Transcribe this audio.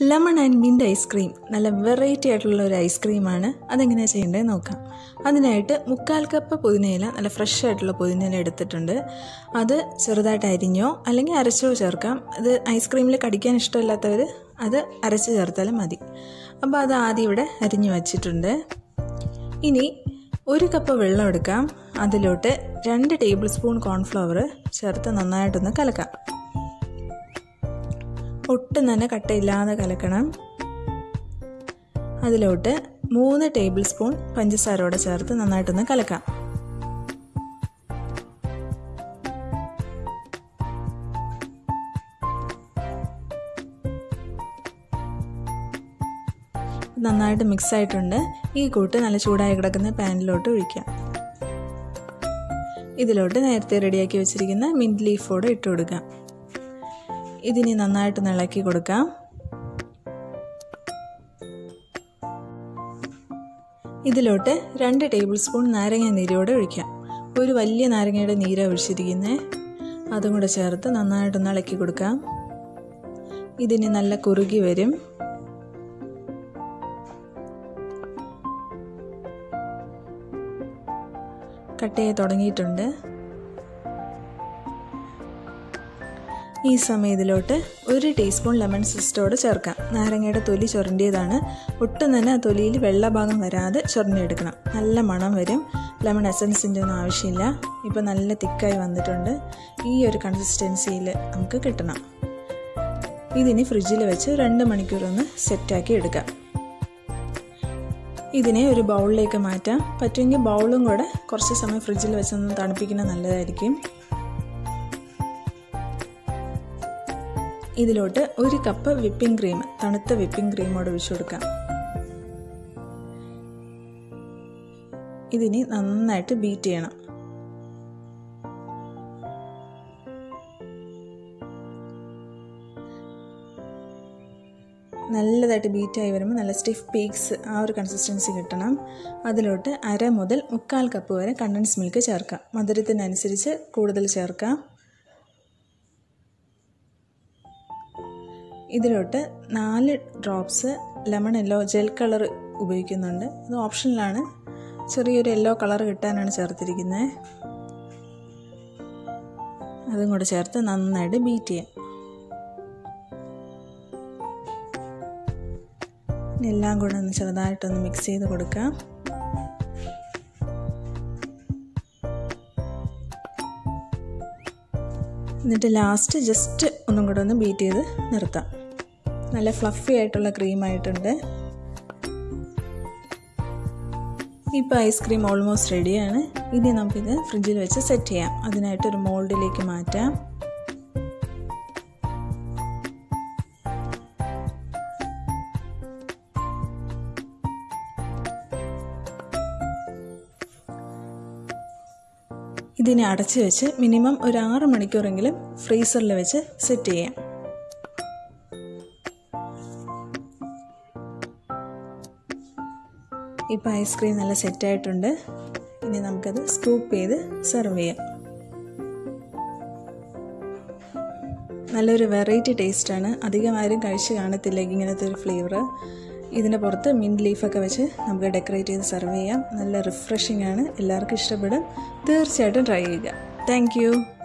Lemon and mint ice cream നല്ല variety ആയിട്ടുള്ള ഒരു ഐസ്ക്രീമാണ് അതെങ്ങനെയാണ് ചെയ്യേണ്ടത് നോക്കാം. അതിനായിട്ട് മുക്കാൽ കപ്പ് പുതിനയില നല്ല ഫ്രഷ് ആയിട്ടുള്ള പുതിനയില എടുത്തിട്ടുണ്ട്. അത് ചെറുതായിട്ട് അരിഞ്ഞോ അല്ലെങ്കിൽ അരച്ചോ ചേർക്കാം. അത് ഐസ്ക്രീമിൽ കടിക്കാൻ ഇഷ്ടമില്ലാത്തവർ അത് അരച്ച് ചേർത്താലും മതി. അപ്പോൾ അത് ആദ്യം ഇവിടെ അരിഞ്ഞു വച്ചിട്ടുണ്ട്. ഇനി ഒരു കപ്പ് വെള്ളം എടുക്കാം. അതിലോട്ട് രണ്ട് ടേബിൾ സ്പൂൺ കോൺഫ്ലവർ ചേർത്ത് നന്നായിട്ടൊന്ന് കലക്കാം. ഒട്ടും തന്നെ കട്ടയില്ലാതെ കലക്കണം. അതിലോട്ട് മൂന്ന് ടേബിൾ സ്പൂൺ പഞ്ചസാരയോടെ ചേർത്ത് നന്നായിട്ടൊന്ന് കലക്കാം. നന്നായിട്ട് മിക്സ് ആയിട്ടുണ്ട്. ഈ കൂട്ട് നല്ല ചൂടായി കിടക്കുന്ന പാനിലോട്ട് ഒഴിക്കാം. ഇതിലോട്ട് നേരത്തെ റെഡിയാക്കി വെച്ചിരിക്കുന്ന മിന്റ് ലീഫോടെ ഇട്ട് കൊടുക്കാം. ഇതിനി നന്നായിട്ട് ഇളക്കി കൊടുക്കാം. ഇതിലോട്ട് രണ്ട് ടേബിൾ സ്പൂൺ നാരങ്ങ നീരോടെ ഒഴിക്കാം. ഒരു വലിയ നാരങ്ങയുടെ നീര ഒഴിച്ചിരിക്കുന്നത് അതും കൂടെ ചേർത്ത് നന്നായിട്ടൊന്ന് ഇളക്കി കൊടുക്കാം. ഇതിന് നല്ല കുറുകി വരും. കട്ടയെ തുടങ്ങിയിട്ടുണ്ട്. ഈ സമയത്തിലോട്ട് ഒരു ടീസ്പൂൺ ലെമൺ സിസ്റ്റോട് ചേർക്കാം. നാരങ്ങയുടെ തൊലി ചൊരണ്ടിയതാണ്. ഒട്ടും തന്നെ ആ തൊലിയിൽ വെള്ളഭാഗം വരാതെ ചൊരണ്ടിയെടുക്കണം. നല്ല മണം വരും. ലെമൺ എസൻസിന്റെ ഒന്നും ആവശ്യമില്ല. ഇപ്പോൾ നല്ല തിക്കായി വന്നിട്ടുണ്ട്. ഈ ഒരു കൺസിസ്റ്റൻസിയിൽ നമുക്ക് കിട്ടണം. ഇതിനി ഫ്രിഡ്ജിൽ വെച്ച് രണ്ട് മണിക്കൂറൊന്ന് സെറ്റാക്കി എടുക്കാം. ഇതിനെ ഒരു ബൗളിലേക്ക് മാറ്റാം. പറ്റുമെങ്കിൽ ബൗളും കൂടെ കുറച്ച് സമയം ഫ്രിഡ്ജിൽ വെച്ചൊന്ന് തണുപ്പിക്കുന്നത് നല്ലതായിരിക്കും. ഇതിലോട്ട് ഒരു കപ്പ് വിപ്പിംഗ് ക്രീം തണുത്ത വിപ്പിംഗ് ക്രീമോട് ഒഴിച്ചു കൊടുക്കാം. ഇതിനി നന്നായിട്ട് ബീറ്റ് ചെയ്യണം. നല്ലതായിട്ട് ബീറ്റായി വരുമ്പോൾ നല്ല സ്റ്റിഫ് പീക്സ് ആ ഒരു കൺസിസ്റ്റൻസി കിട്ടണം. അതിലോട്ട് അര മുതൽ മുക്കാൽ കപ്പ് വരെ കണ്ടൻസ് മിൽക്ക് ചേർക്കാം. മധുരത്തിനനുസരിച്ച് കൂടുതൽ ചേർക്കാം. ഇതിലോട്ട് നാല് drops lemon yellow gel colour ഉപയോഗിക്കുന്നുണ്ട്. അത് ഓപ്ഷനിലാണ്. ചെറിയൊരു യെല്ലോ കളർ കിട്ടാനാണ് ചേർത്തിരിക്കുന്നത് അതും കൂടെ ചേർത്ത് നന്നായിട്ട് ബീറ്റ് ചെയ്യാം. എല്ലാം കൂടെ ഒന്ന് ചെറുതായിട്ടൊന്ന് മിക്സ് ചെയ്ത് കൊടുക്കാം. എന്നിട്ട് ലാസ്റ്റ് ജസ്റ്റ് ഒന്നും കൂടെ ഒന്ന് ബീറ്റ് ചെയ്ത് നിർത്താം. നല്ല ഫ്ലഫി ആയിട്ടുള്ള ക്രീമായിട്ടുണ്ട് ഇപ്പോൾ ഐസ്ക്രീം ഓൾമോസ്റ്റ് റെഡിയാണ് ഇനി നമുക്കിത് ഫ്രിഡ്ജിൽ വെച്ച് സെറ്റ് ചെയ്യാം. അതിനായിട്ട് ഒരു മോൾഡിലേക്ക് മാറ്റാം. ഇതിനെ അടച്ച് വെച്ച് മിനിമം ഒരു ആറ് മണിക്കൂറെങ്കിലും ഫ്രീസറിൽ വെച്ച് സെറ്റ് ചെയ്യാം. ഇപ്പോൾ ഐസ്ക്രീം നല്ല സെറ്റായിട്ടുണ്ട് ഇനി നമുക്കത് സ്കൂപ്പ് ചെയ്ത് സെർവ് ചെയ്യാം. നല്ലൊരു വെറൈറ്റി ടേസ്റ്റാണ് അധികം ആരും കഴിച്ച് കാണത്തില്ല ഇങ്ങനത്തെ ഒരു ഫ്ലേവർ ഇതിന്റെ പുറത്ത് മിന്റ് ലീഫൊക്കെ വെച്ച് നമുക്ക് ഡെക്കറേറ്റ് ചെയ്ത് സെർവ് ചെയ്യാം. നല്ല റിഫ്രഷിംഗ് ആണ്. എല്ലാവർക്കും ഇഷ്ടപ്പെടും. തീർച്ചയായിട്ടും ട്രൈ ചെയ്യുക. താങ്ക്